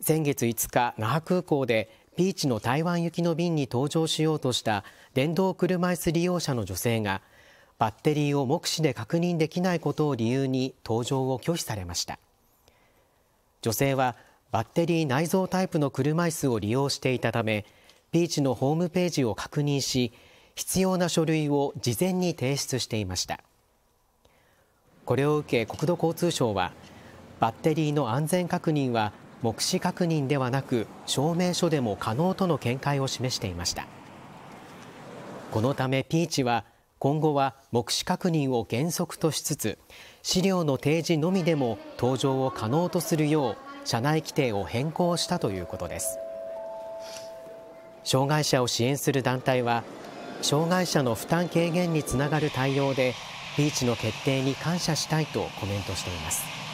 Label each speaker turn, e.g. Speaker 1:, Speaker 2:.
Speaker 1: 先月5日那覇空港でピーチの台湾行きの便に搭乗しようとした電動車椅子利用者の女性がバッテリーを目視で確認できないことを理由に搭乗を拒否されました。女性はバッテリー内蔵タイプの車椅子を利用していたためピーチのホームページを確認し必要な書類を事前に提出していました。これを受け国土交通省はバッテリーの安全確認は目視確認ではなく証明書でも可能との見解を示していました。このためピーチは今後は目視確認を原則としつつ資料の提示のみでも搭乗を可能とするよう社内規定を変更したということです。障害者を支援する団体は障害者の負担軽減につながる対応でピーチの決定に感謝したいとコメントしています。